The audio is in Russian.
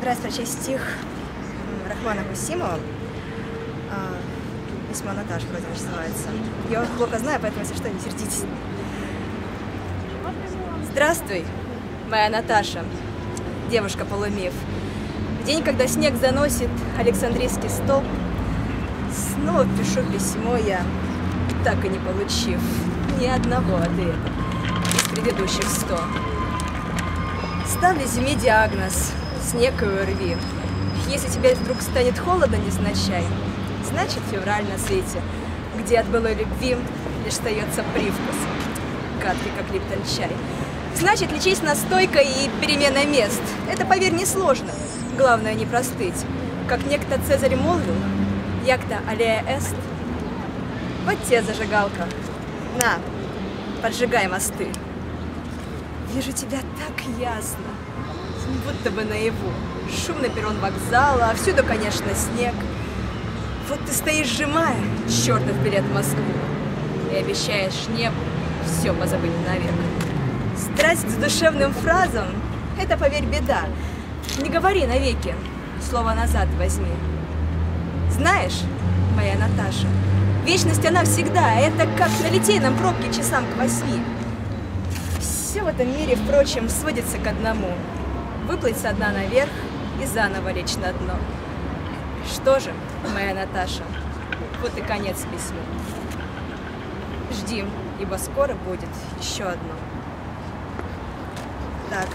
собираюсь прочесть стих Рахмана Хусимова. А, письмо Наташи вроде называется. Я его плохо знаю, поэтому, если что, не сердитесь. Здравствуй, моя Наташа, девушка-полумиф. В день, когда снег заносит Александрийский столб, снова пишу письмо я, так и не получив ни одного ответа из предыдущих сто. Ставлю зиме диагноз «Снег и урви». Если тебе вдруг станет холодно незначай, значит февраль на свете, где от былой любви лишь остается привкус, гадкий как липтон чай. Значит, лечись настойкой и перемена мест. Это, поверь, несложно. Главное не простыть. Как некто Цезарь молвил, якта аллея эст. Вот те зажигалка. На, поджигай мосты. Вижу тебя так ясно, будто бы наяву. Шум на перрон вокзала, а всюду, конечно, снег. Вот ты стоишь, сжимая чертов билет в Москву и обещаешь небу все позабыть навек. Страсть к душевным фразам — это, поверь, беда. Не говори навеки, слово назад возьми. Знаешь, моя Наташа, вечность она всегда, это как на литейном пробке часам к восьми. Все в этом мире, впрочем, сводится к одному. Выплыть со дна наверх и заново лечь на дно. Что же, моя Наташа, вот и конец письма. Жди, ибо скоро будет еще одно. Так.